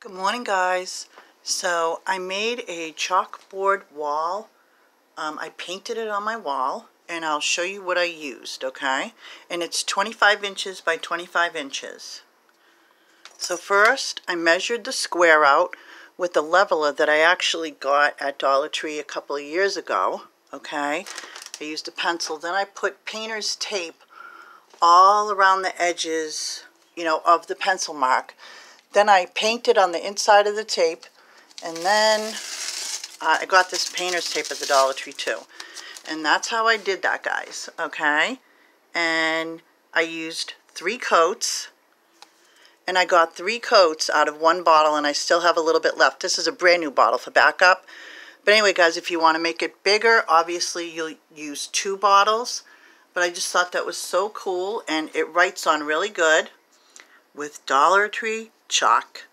Good morning guys. So I made a chalkboard wall. Um, I painted it on my wall and I'll show you what I used, okay? And it's 25 inches by 25 inches. So first I measured the square out with the leveler that I actually got at Dollar Tree a couple of years ago, okay? I used a pencil. Then I put painter's tape all around the edges, you know, of the pencil mark then I painted on the inside of the tape, and then I got this painter's tape at the Dollar Tree too. And that's how I did that, guys, okay? And I used three coats, and I got three coats out of one bottle, and I still have a little bit left. This is a brand new bottle for backup. But anyway, guys, if you want to make it bigger, obviously you'll use two bottles. But I just thought that was so cool, and it writes on really good with Dollar Tree chalk.